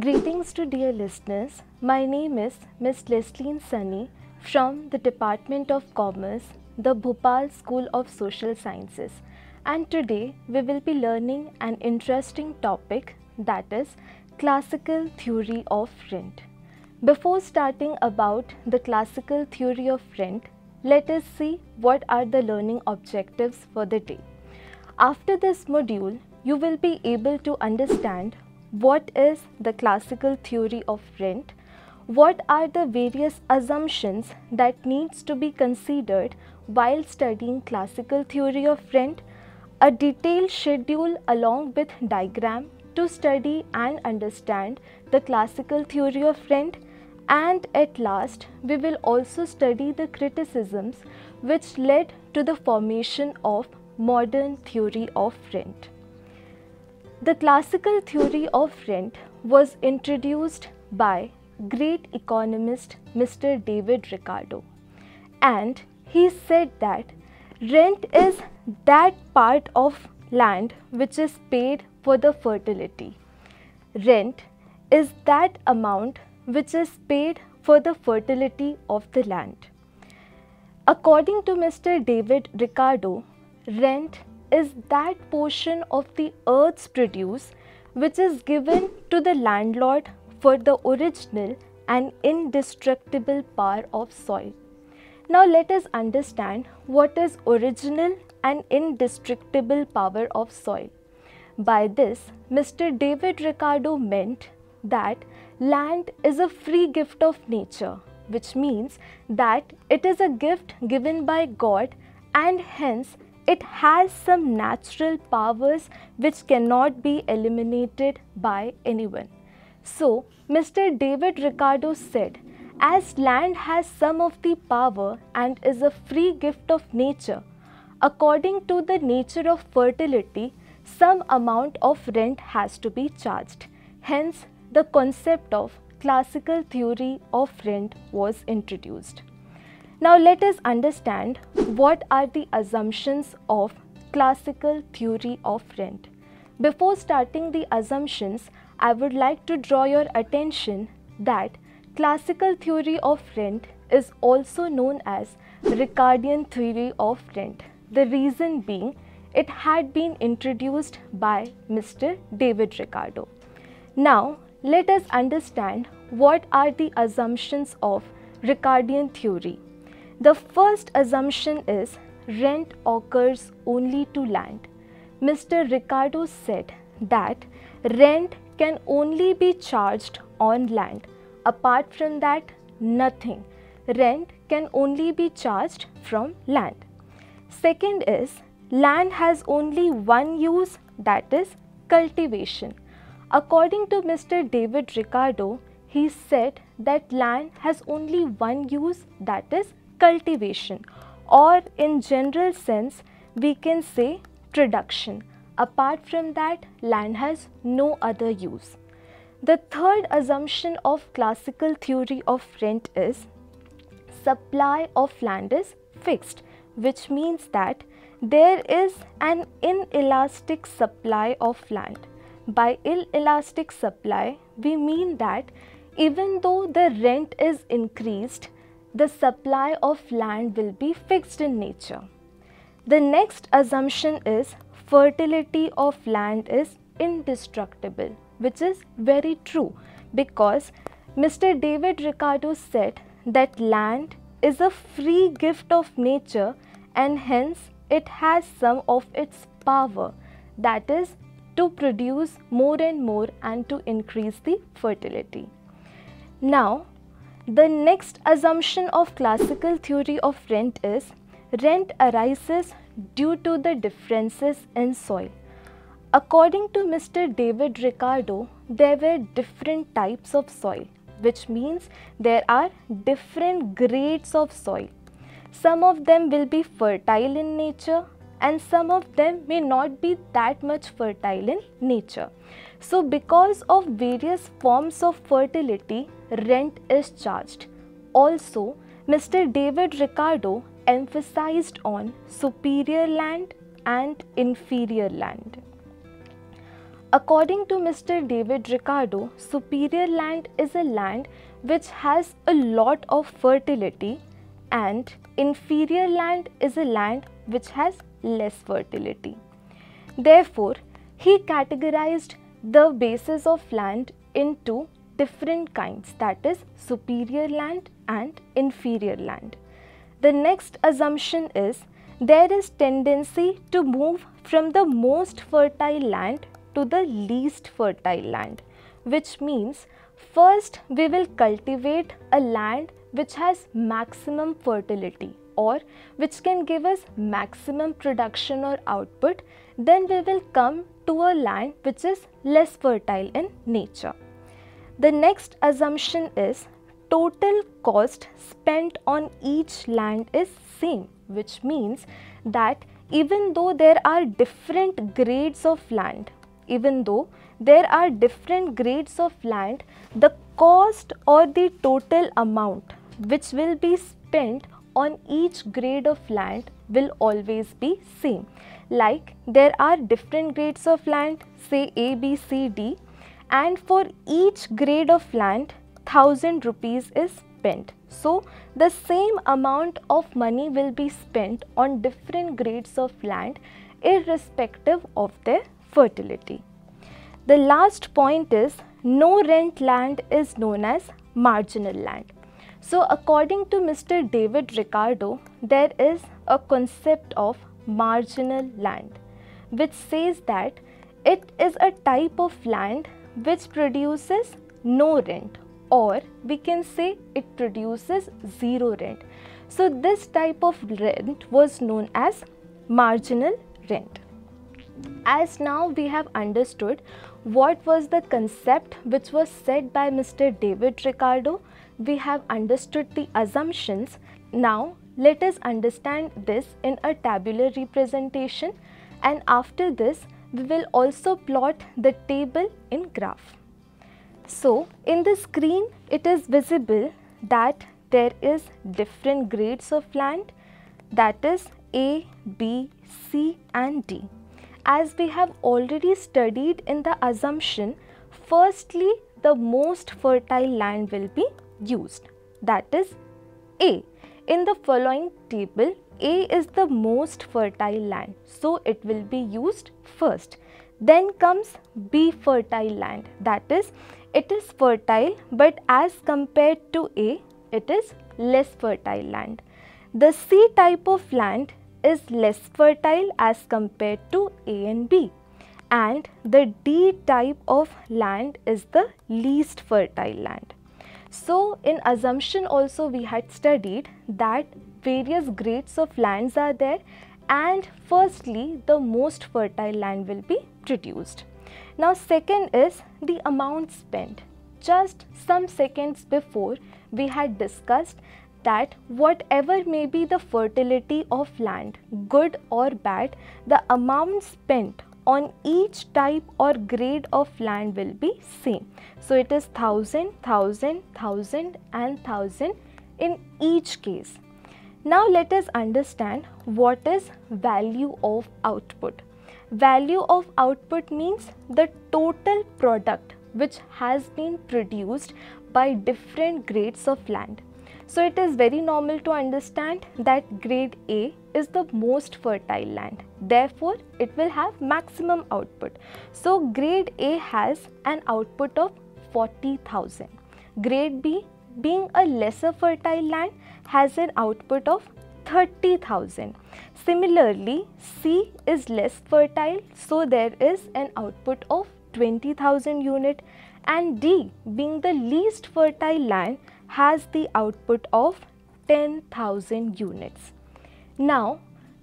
Greetings to dear listeners. My name is Miss Lesline Sunny from the Department of Commerce, the Bhopal School of Social Sciences. And today we will be learning an interesting topic that is classical theory of rent. Before starting about the classical theory of rent, let us see what are the learning objectives for the day. After this module, you will be able to understand what is the classical theory of rent, what are the various assumptions that needs to be considered while studying classical theory of rent, a detailed schedule along with diagram to study and understand the classical theory of rent? And at last we will also study the criticisms which led to the formation of modern theory of rent. The classical theory of rent was introduced by great economist Mr. David Ricardo and he said that rent is that part of land which is paid for the fertility. Rent is that amount which is paid for the fertility of the land. According to Mr. David Ricardo, rent is that portion of the earth's produce which is given to the landlord for the original and indestructible power of soil. Now let us understand what is original and indestructible power of soil. By this, Mr. David Ricardo meant that land is a free gift of nature, which means that it is a gift given by God and hence it has some natural powers which cannot be eliminated by anyone. So, Mr. David Ricardo said, as land has some of the power and is a free gift of nature, according to the nature of fertility, some amount of rent has to be charged. Hence, the concept of classical theory of rent was introduced. Now let us understand what are the assumptions of classical theory of rent. Before starting the assumptions, I would like to draw your attention that classical theory of rent is also known as Ricardian theory of rent. The reason being it had been introduced by Mr. David Ricardo. Now let us understand what are the assumptions of Ricardian theory. The first assumption is rent occurs only to land. Mr. Ricardo said that rent can only be charged on land. Apart from that, nothing. Rent can only be charged from land. Second is land has only one use that is cultivation. According to Mr. David Ricardo, he said that land has only one use that is cultivation or in general sense we can say production. Apart from that land has no other use. The third assumption of classical theory of rent is supply of land is fixed which means that there is an inelastic supply of land. By inelastic supply we mean that even though the rent is increased the supply of land will be fixed in nature. The next assumption is fertility of land is indestructible, which is very true because Mr. David Ricardo said that land is a free gift of nature and hence it has some of its power that is to produce more and more and to increase the fertility. Now, the next assumption of classical theory of rent is rent arises due to the differences in soil. According to Mr. David Ricardo, there were different types of soil, which means there are different grades of soil. Some of them will be fertile in nature and some of them may not be that much fertile in nature. So because of various forms of fertility, rent is charged. Also, Mr. David Ricardo emphasized on superior land and inferior land. According to Mr. David Ricardo, superior land is a land which has a lot of fertility and inferior land is a land which has less fertility. Therefore, he categorized the bases of land into different kinds that is superior land and inferior land. The next assumption is there is tendency to move from the most fertile land to the least fertile land which means first we will cultivate a land which has maximum fertility or which can give us maximum production or output then we will come to a land which is less fertile in nature. The next assumption is total cost spent on each land is same which means that even though there are different grades of land even though there are different grades of land the cost or the total amount which will be spent on each grade of land will always be same like there are different grades of land say A, B, C, D and for each grade of land 1000 rupees is spent. So the same amount of money will be spent on different grades of land irrespective of their fertility. The last point is no rent land is known as marginal land. So according to Mr. David Ricardo, there is a concept of marginal land, which says that it is a type of land which produces no rent or we can say it produces zero rent. So this type of rent was known as marginal rent. As now we have understood what was the concept which was said by Mr. David Ricardo, we have understood the assumptions. Now let us understand this in a tabular representation and after this we will also plot the table in graph. So, in the screen it is visible that there is different grades of land that is A, B, C and D. As we have already studied in the assumption, firstly the most fertile land will be used that is A in the following table, A is the most fertile land, so it will be used first. Then comes B fertile land, that is, it is fertile but as compared to A, it is less fertile land. The C type of land is less fertile as compared to A and B and the D type of land is the least fertile land. So in assumption also we had studied that various grades of lands are there and firstly the most fertile land will be produced. Now second is the amount spent. Just some seconds before we had discussed that whatever may be the fertility of land, good or bad, the amount spent on each type or grade of land will be same. So it is 1000, 1000, 1000 and 1000 in each case. Now let us understand what is value of output. Value of output means the total product which has been produced by different grades of land. So it is very normal to understand that grade A is the most fertile land. Therefore, it will have maximum output. So grade A has an output of 40,000. Grade B being a lesser fertile land has an output of 30,000. Similarly, C is less fertile so there is an output of 20,000 unit and D being the least fertile land has the output of 10,000 units. Now,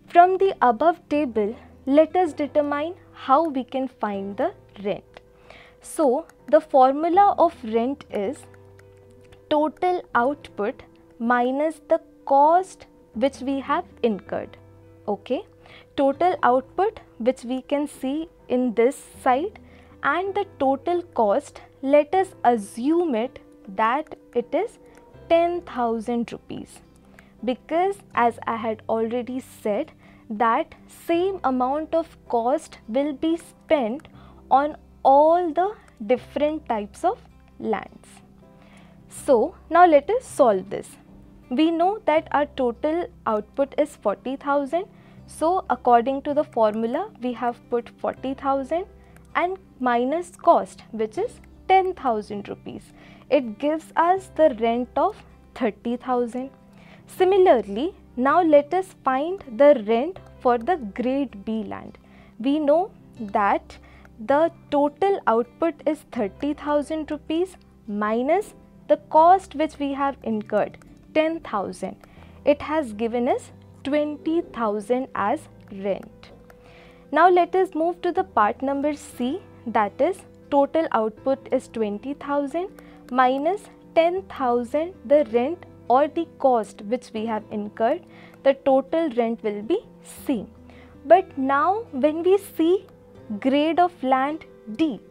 from the above table, let us determine how we can find the rent. So, the formula of rent is total output minus the cost which we have incurred. Okay, total output which we can see in this side and the total cost let us assume it that it is 10,000 rupees because as I had already said that same amount of cost will be spent on all the different types of lands. So now let us solve this. We know that our total output is 40,000. So according to the formula we have put 40,000 and minus cost which is 10,000 rupees. It gives us the rent of 30,000. Similarly, now let us find the rent for the grade B land. We know that the total output is 30,000 rupees minus the cost which we have incurred 10,000. It has given us 20,000 as rent. Now let us move to the part number C that is total output is 20,000 minus 10,000 the rent or the cost which we have incurred the total rent will be C. But now when we see grade of land D,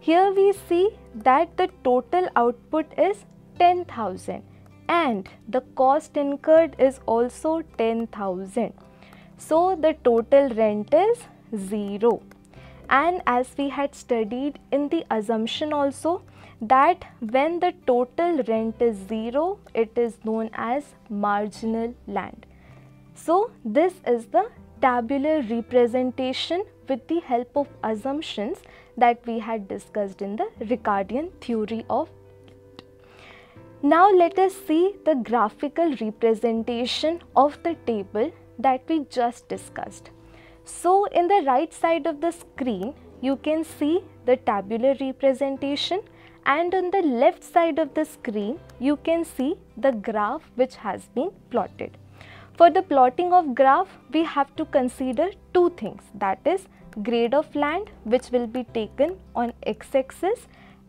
here we see that the total output is 10,000 and the cost incurred is also 10,000. So the total rent is 0 and as we had studied in the assumption also that when the total rent is 0 it is known as marginal land. So this is the tabular representation with the help of assumptions that we had discussed in the Ricardian theory of now let us see the graphical representation of the table that we just discussed. So in the right side of the screen you can see the tabular representation and on the left side of the screen you can see the graph which has been plotted. For the plotting of graph we have to consider two things that is grade of land which will be taken on x-axis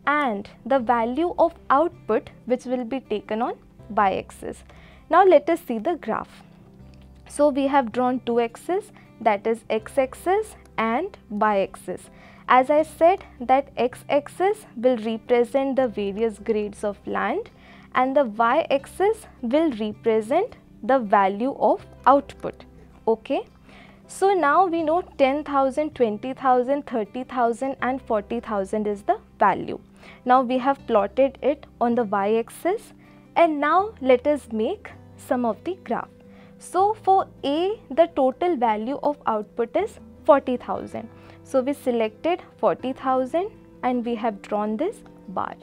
and the value of output which will be taken on y-axis. Now let us see the graph. So we have drawn two axes that is x-axis and y-axis. As I said that x-axis will represent the various grades of land and the y-axis will represent the value of output. Okay. So now we know 10,000, 20,000, 30,000 and 40,000 is the value. Now we have plotted it on the y-axis and now let us make some of the graph. So for A the total value of output is 40,000. So we selected 40,000 and we have drawn this bar.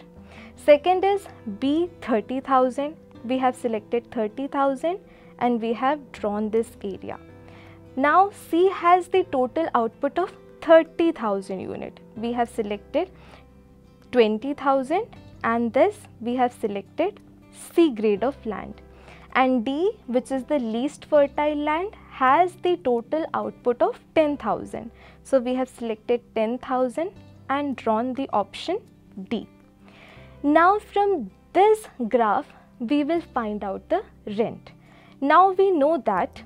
Second is B 30,000. We have selected 30,000 and we have drawn this area. Now C has the total output of 30,000 unit. We have selected 20,000 and this we have selected C grade of land. And D which is the least fertile land has the total output of 10,000. So we have selected 10,000 and drawn the option D. Now from this graph we will find out the rent. Now we know that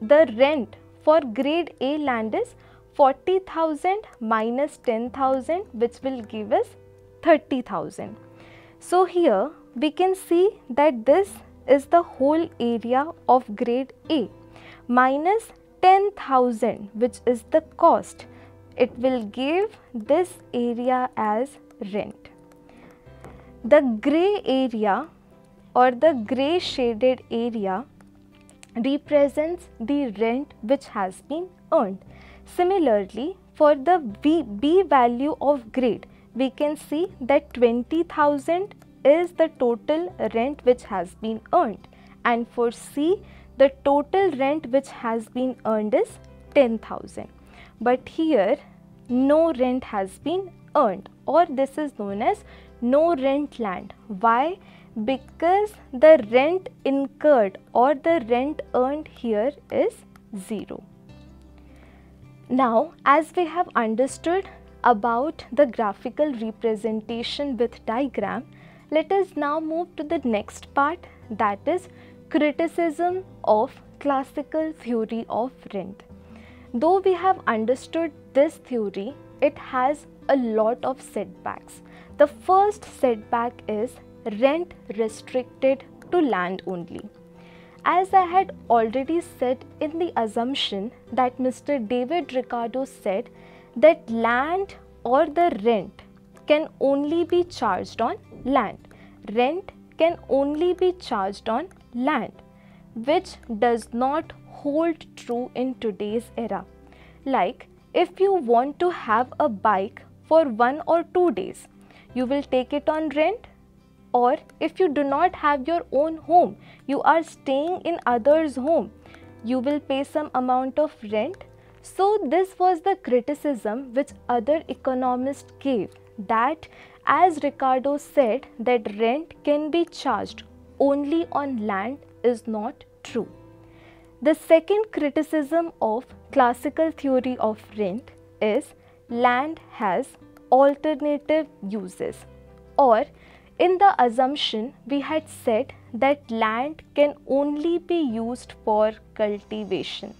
the rent for grade A land is 40,000 minus 10,000 which will give us 30,000. So here we can see that this is the whole area of grade A minus 10,000 which is the cost. It will give this area as rent. The grey area or the grey shaded area represents the rent which has been earned. Similarly, for the B, B value of grade, we can see that 20,000 is the total rent which has been earned and for C, the total rent which has been earned is 10,000. But here, no rent has been earned or this is known as no rent land. Why? because the rent incurred or the rent earned here is 0. Now, as we have understood about the graphical representation with diagram, let us now move to the next part that is criticism of classical theory of rent. Though we have understood this theory, it has a lot of setbacks. The first setback is rent restricted to land only. As I had already said in the assumption that Mr. David Ricardo said that land or the rent can only be charged on land. Rent can only be charged on land, which does not hold true in today's era. Like if you want to have a bike for one or two days, you will take it on rent. Or if you do not have your own home, you are staying in others' home, you will pay some amount of rent. So, this was the criticism which other economists gave that as Ricardo said that rent can be charged only on land is not true. The second criticism of classical theory of rent is land has alternative uses. Or in the assumption we had said that land can only be used for cultivation.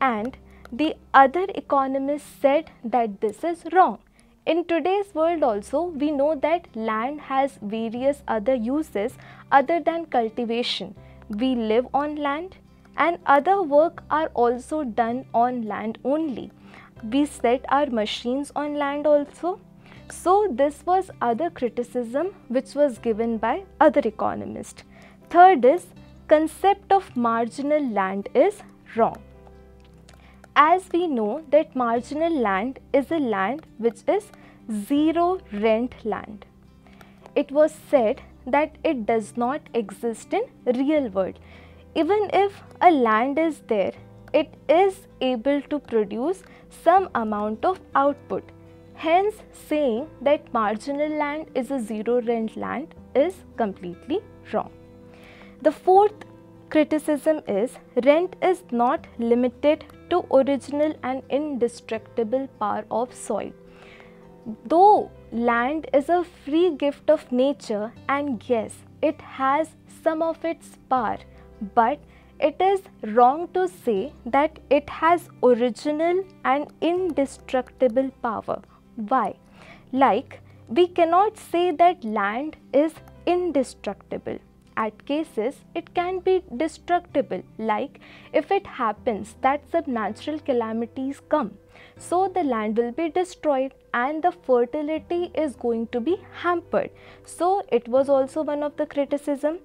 And the other economists said that this is wrong in today's world also, we know that land has various other uses other than cultivation. We live on land and other work are also done on land only. We set our machines on land also. So this was other criticism which was given by other economists. Third is concept of marginal land is wrong as we know that marginal land is a land which is zero rent land. It was said that it does not exist in real world. Even if a land is there, it is able to produce some amount of output. Hence, saying that marginal land is a zero rent land is completely wrong. The fourth criticism is rent is not limited to original and indestructible power of soil. Though land is a free gift of nature and yes, it has some of its power, but it is wrong to say that it has original and indestructible power. Why? Like, we cannot say that land is indestructible at cases it can be destructible like if it happens that some natural calamities come so the land will be destroyed and the fertility is going to be hampered. So it was also one of the criticism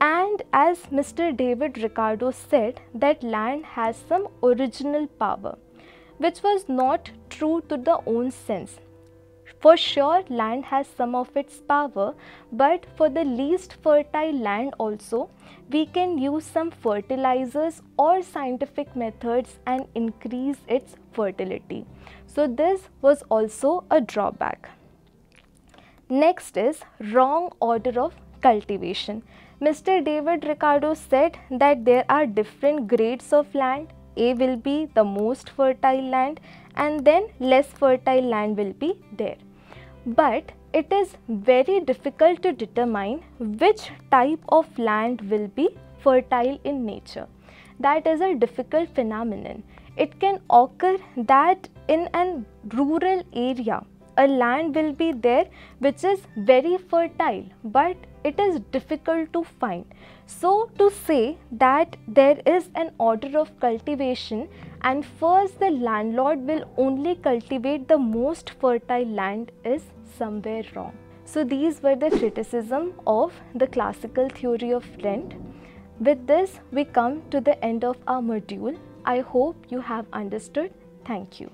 and as mr david ricardo said that land has some original power which was not true to the own sense for sure, land has some of its power, but for the least fertile land also, we can use some fertilizers or scientific methods and increase its fertility. So, this was also a drawback. Next is wrong order of cultivation. Mr. David Ricardo said that there are different grades of land. A will be the most fertile land and then less fertile land will be there but it is very difficult to determine which type of land will be fertile in nature. That is a difficult phenomenon. It can occur that in a rural area, a land will be there which is very fertile, but it is difficult to find. So, to say that there is an order of cultivation and first the landlord will only cultivate the most fertile land is somewhere wrong. So these were the criticism of the classical theory of rent. With this we come to the end of our module. I hope you have understood. Thank you.